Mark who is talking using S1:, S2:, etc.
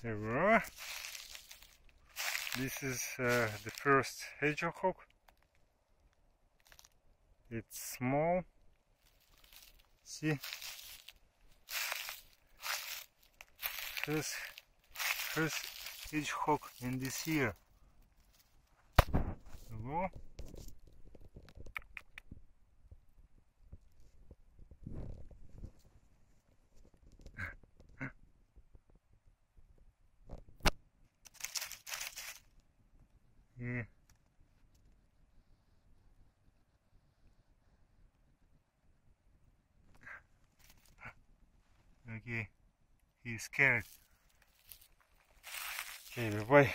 S1: There we are. This is uh, the first hedgehog. It's small. See? First, first hedgehog in this year. There we go. Mm. Yeah. Okay, he's scared. Okay, bye bye.